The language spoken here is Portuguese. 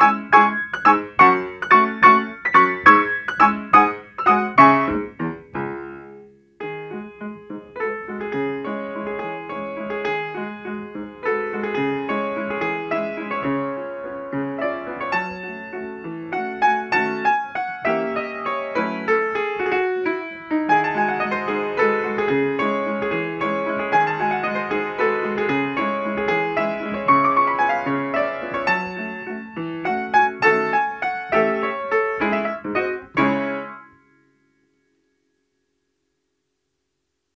Música